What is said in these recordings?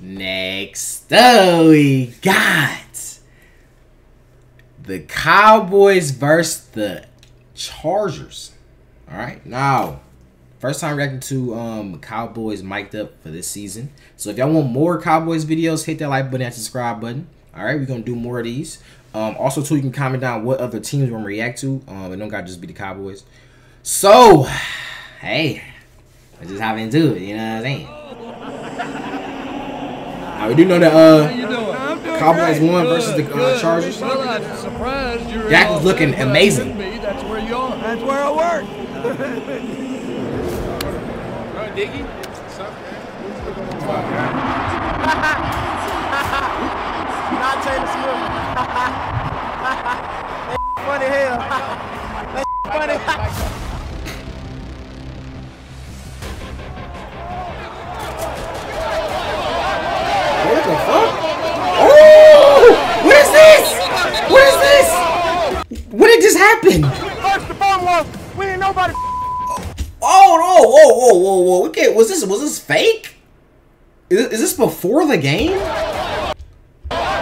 Next up, we got the Cowboys versus the Chargers. All right, now first time reacting to um Cowboys mic'd up for this season. So if y'all want more Cowboys videos, hit that like button and subscribe button. All right, we're gonna do more of these. Um, also, too, you can comment down what other teams you want to react to. Um, it don't gotta just be the Cowboys. So, hey, let's just hop into it. You know what I'm saying? Now, we do know that uh, Cowboys won versus the uh, Chargers. Well, I'm surprised you're Dak is looking amazing. That's where you are. That's where I work. Diggy? What's up, man? Not Taylor Swift. the fuck? Oh! What is this? What is this? What did just happen? First and foremost, we ain't nobody. Oh no! Whoa! Whoa! Whoa! Whoa! Okay, was this was this fake? Is, is this before the game?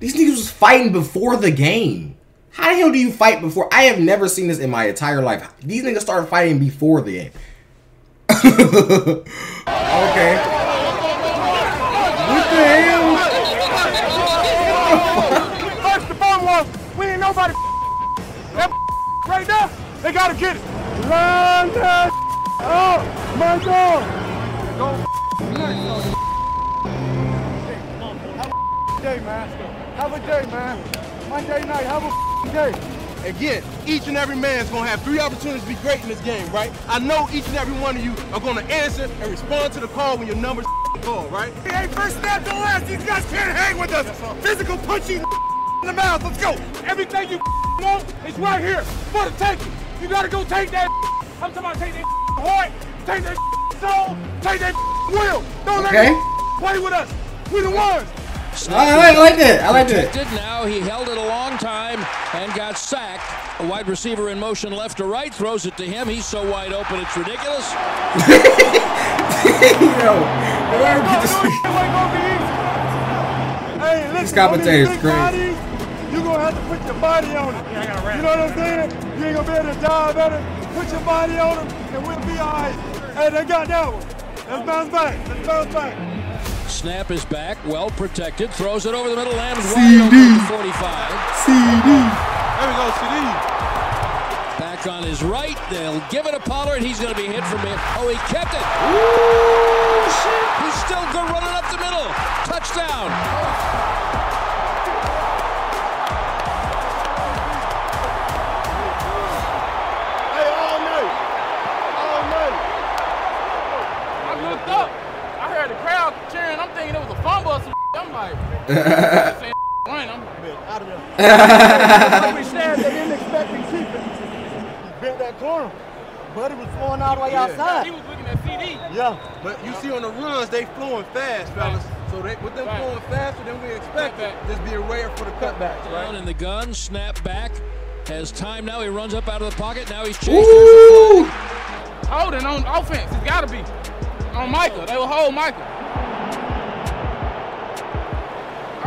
These niggas was fighting before the game. How the hell do you fight before? I have never seen this in my entire life. These niggas started fighting before the game. okay. What the hell? First and foremost, we ain't nobody. That right there, they gotta get it. Line that up, my dog. Day, man. Have a day, man. Monday night, have a day. Again, each and every man's gonna have three opportunities to be great in this game, right? I know each and every one of you are gonna answer and respond to the call when your number's called, right? Hey, first snap to last. These guys can't hang with us. Physical punching in the mouth. Let's go. Everything you want is right here for the taking. You gotta go take that. I'm talking about take that heart, take that soul, take that will. Don't let Okay. it play with us. We the ones. I like, I like that. I like that. Protected now. He held it a long time and got sacked. A wide receiver in motion left to right throws it to him. He's so wide open, it's ridiculous. Yo, whoever No, get this- no, it ain't gonna be easy. Hey, listen, This commentator's on these big crazy. bodies, you gonna have to put your body on it. You know what I'm saying? You ain't gonna be able to dive at it. Put your body on it, and we'll be all right. Hey, they got that one. Let's bounce back. Let's bounce back. Snap is back, well protected. Throws it over the middle, lands CD. wide open 45. CD. There we go, CD. Back on his right, they'll give it to Pollard. He's going to be hit from it. Oh, he kept it. He's still good running up the middle. Touchdown. Out of there. we said they didn't expect him to keep it. He bent that corner. Buddy was flowing all the way he outside. was looking at CD. Yeah. But you see on the runs, they flowing fast, fellas. So they, with them Right. flowing faster than we expected, Cutback. just be aware for the cutbacks, Down right? in the gun, snap back. Has time now. He runs up out of the pocket. Now he's chasing. Ooh. Holding on offense. It's got to be on Michael. They will hold Michael.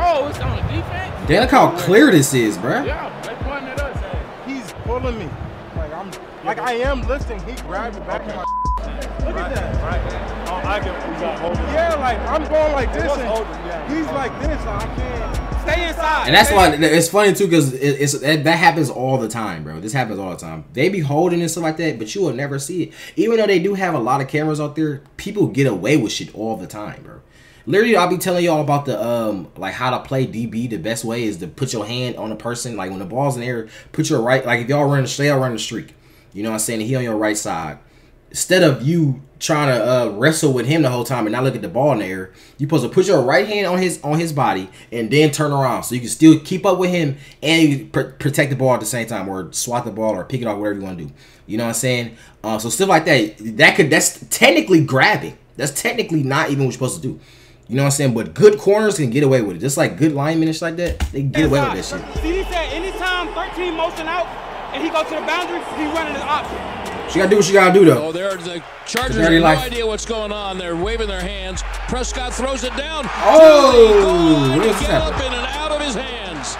Oh, it's on the defense? Damn, look how clear this is, bruh. Yeah, they pointing at us. He's pulling me. Like I'm like I am listening. He grabbed me back in my Look at that. Right. Oh, I get we got holding. Yeah, like I'm going like this and yeah. he's like this. Like I can't stay inside. And that's why it's funny too, because it, it's that, that happens all the time, bro. This happens all the time. They be holding and stuff like that, but you will never see it. Even though they do have a lot of cameras out there, people get away with shit all the time, bro. Literally, I'll be telling y'all about the um like how to play DB. The best way is to put your hand on a person. Like when the ball's in the air, put your right. Like if y'all run, say y'all run the streak. You know what I'm saying? He on your right side. Instead of you trying to uh, wrestle with him the whole time and not look at the ball in the air, you supposed to put your right hand on his on his body and then turn around so you can still keep up with him and you pr- protect the ball at the same time or swat the ball or pick it off whatever you want to do. You know what I'm saying? Uh, so stuff like that that could that's technically grabbing. That's technically not even what you're supposed to do. You know what I'm saying? But good corners can get away with it. Just like good linemen and shit like that, they can get away with that shit. CD said anytime 13 motion out and he goes to the boundary, he running his option. She gotta do what she gotta do though. Oh, there the Chargers have no life. idea what's going on. They're waving their hands. Prescott throws it down. Oh, to the goal line. what is this Gallup happening? in and out of his hands.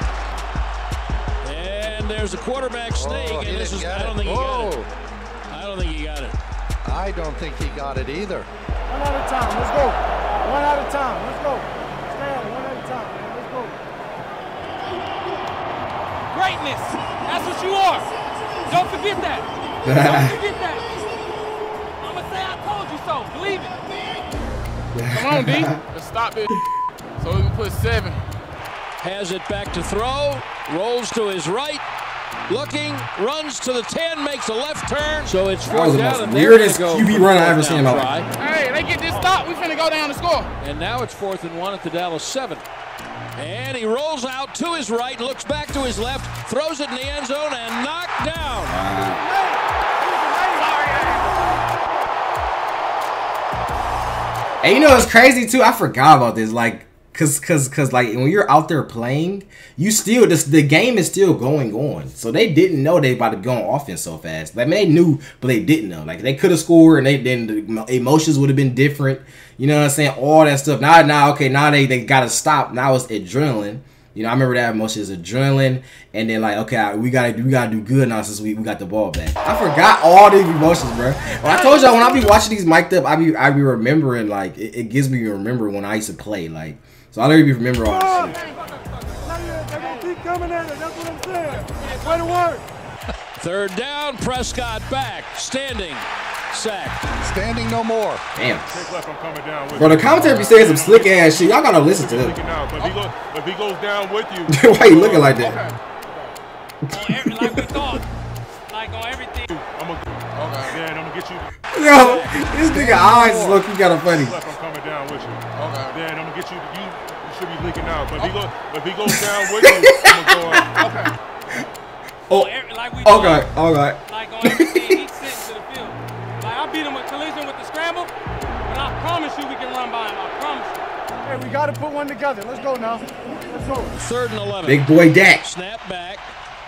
And there's a quarterback sneak, Oh, and this is I don't it. think he got it. Oh, I don't think he got it. I don't think he got it either. One at a time. Let's go. One at a time. Let's go. Stay on. One at a time. man. Let's go. Greatness. That's what you are. Don't forget that. Don't forget that. I'ma say I told you so. Believe it. Come on, D. Let's stop it. So we can put seven. Has it back to throw. Rolls to his right. Looking, runs to the 10, makes a left turn. So it's That was fourth the down. most and they're gonna weirdest go QB for run I fourth ever seen in down my life. Hey, they get this stop. We finna go down and score. And now it's fourth and one at the Dallas seven. And he rolls out to his right, looks back to his left, throws it in the end zone, and knocked down. And you know it's crazy too. I forgot about this. Like, cause, cause, cause, like when you're out there playing, you still this the game is still going on. So they didn't know they about to go on offense so fast. Like, I mean, they knew, but they didn't know. Like they could have scored, and they then the emotions would have been different. You know what I'm saying? All that stuff. Now, now, okay, now they they gotta stop. Now it's adrenaline. You know, I remember that emotion is adrenaline, and then like, okay, we gotta we gotta do good now since we, we got the ball back. I forgot all these emotions, bro. When I told y'all when I be watching these mic'd up, I be I be remembering like it, it gives me remember when I used to play. Like, so I literally be remember all this shit. They're going to keep coming at it. That's what I'm saying. Way to work. Third down, Prescott back, standing, sack. Standing no more. Damn, Take left. I'm coming down with bro. The commentary be saying some slick ass shit. Y'all gotta listen to Looking them. out. If he, go, if he goes down with you, Why you looking like that? On like we thought. Like on everything. I'm gonna. Okay. Then I'm gonna get you Yo, this nigga eyes is look. You got a funny. I'm coming down with you. Okay. Then I'm gonna get you. You, you should be leaking out. But if he go, if he goes down with you, I'm gonna go. Up. Okay. Oh, On every, like we okay, thought. all right. Like on everything, he's sitting to the field. Like I beat him with collision with the scramble, but I promise you we can run by him. I promise you. Hey, we got to put one together. Let's go now. Let's go. Third and 11. Big boy Dak. Snap back.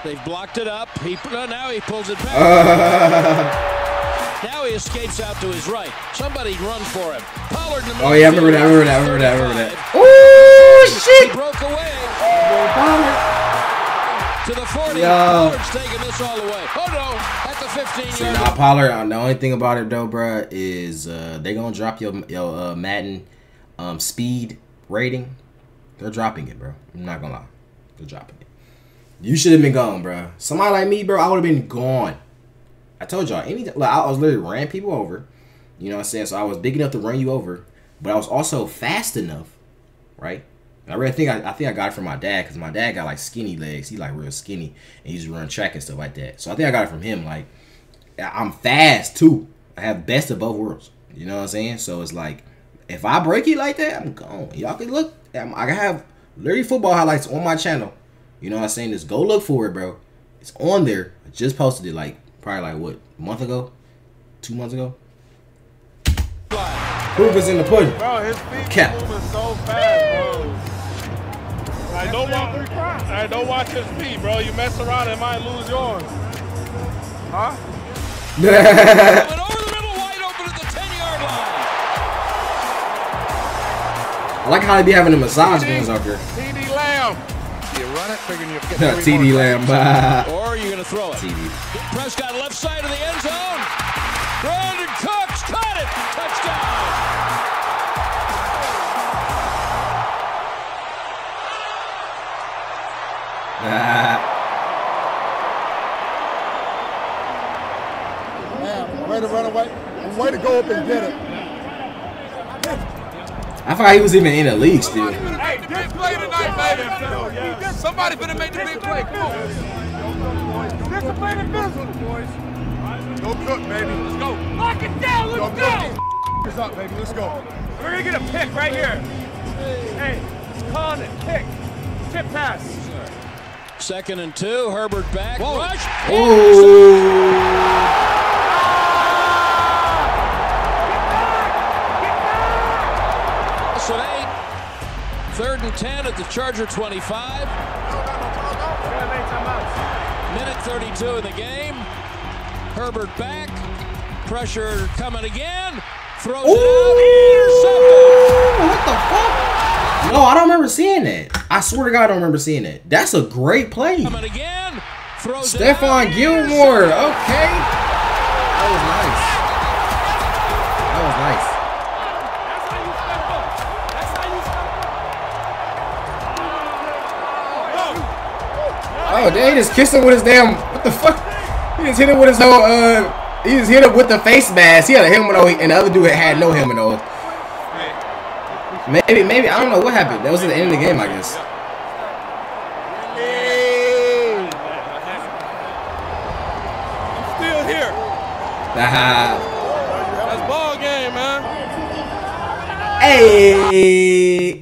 They've blocked it up. He uh, now he pulls it back. now he escapes out to his right. Somebody run for him. Pollard in the Oh yeah, I remember that. I remember that. I remember that. I remember that. Oh He shit! broke away to the 40. Yo. Pollard's taking this all the way. Oh no, at the 15 See, yard nah. Pollard. uh, The only thing about it though, bruh, is uh, they gonna drop your your uh, Madden um, speed rating. They're dropping it, bro. I'm not gonna lie. They're dropping it. You should have been gone, bro. Somebody like me, bro, I would have been gone. I told y'all, any like, I was literally ran people over. You know what I'm saying? So I was big enough to run you over, but I was also fast enough, right? I really think I, I think I got it from my dad because my dad got like skinny legs. He like real skinny and he used to run track and stuff like that. So I think I got it from him. Like I'm fast too. I have best of both worlds. You know what I'm saying? So it's like if I break it like that, I'm gone. Y'all can look. I'm- I have literally football highlights on my channel. You know what I'm saying? Just go look for it, bro. It's on there. I just posted it like probably like what a month ago, two months ago. Proof is in the pudding. Bro, his feet Cap. moving so fast, bro. Like, don't watch, don't watch his feet, bro. You mess around and might lose yours. Huh? And over the middle, wide open at the 10 yard line. I like how they be having the massage guns out there. CeeDee Lamb. You run it, figuring you get three CeeDee Lamb. yards. bye. Or are you going to throw it? TD. Prescott left side of the end zone. Brandin Cooks caught it. Touchdown. Way to run away. Way to go up and get it. I forgot he was even in the league still. Hey, big play tonight, baby. Somebody better make the big play. Come on. Discipline and business, boys. Go cook, baby. Let's go. Lock it down. Let's go. cook these up, baby. Let's go. We're gonna get a pick right here. Hey, calling it. Pick. Tip pass. Second and two. Herbert back. Rush. Oh. Third and 10 at the Charger 25. Minute 32 in the game. Herbert back. Pressure coming again. Throws Ooh, it out. Intercepted. what the fuck? No, I don't remember seeing that. I swear to God, I don't remember seeing that. That's a great play. Coming again. Throws it. Stephon Gilmore. Okay. That was nice. That was nice. Oh, he just kissed him with his damn. What the fuck? He just hit him with his whole. Uh, he just hit him with the face mask. He had a helmet on, and the other dude had no helmet on. Maybe, maybe I don't know what happened. That was at the end of the game, I guess. I'm still here. That's ball game, man. hey.